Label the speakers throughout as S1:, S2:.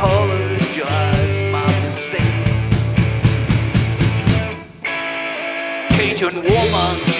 S1: apologize my mistake. Cajun woman.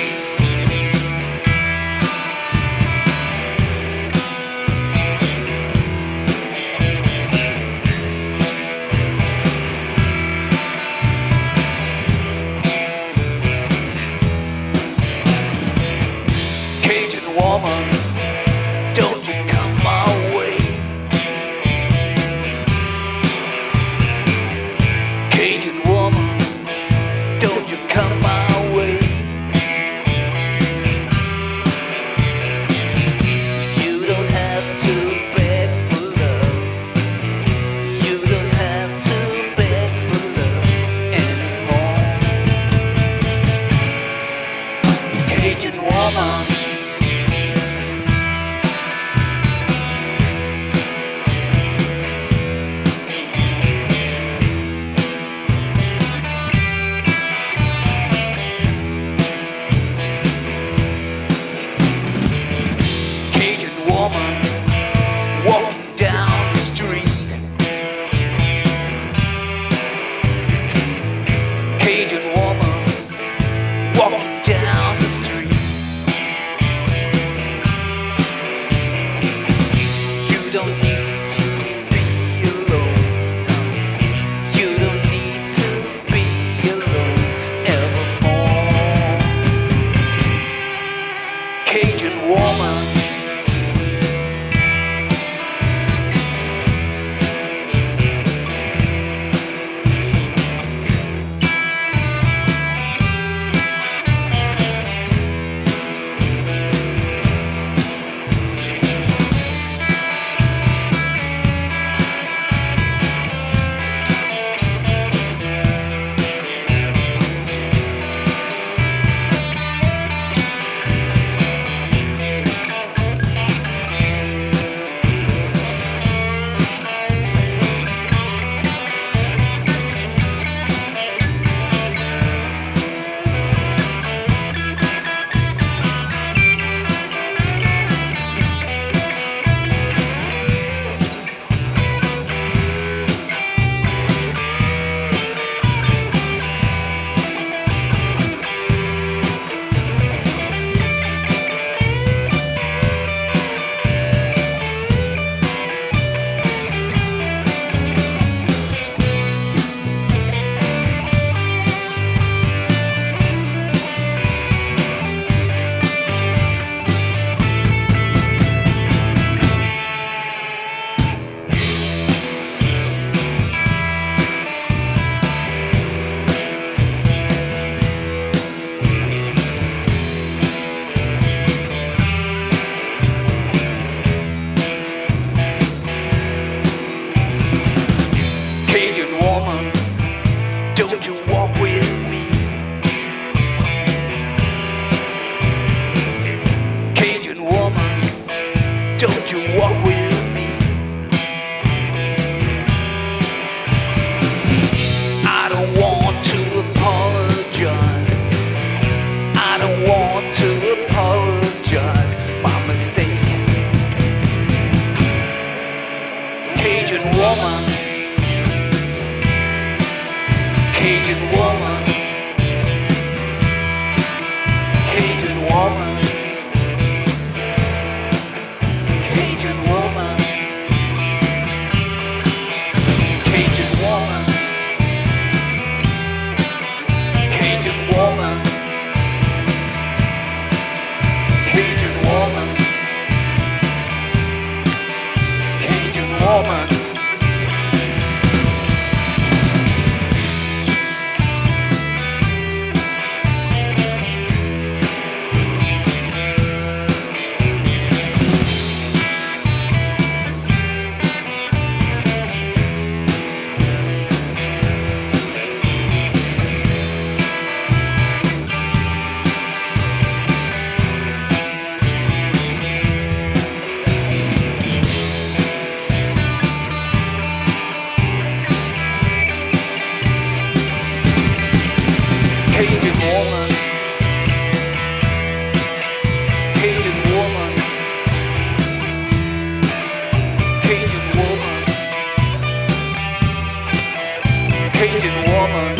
S1: Cajun woman, Cajun woman, Cajun woman, Cajun woman, Cajun woman, Cajun woman, Cajun woman. hated woman.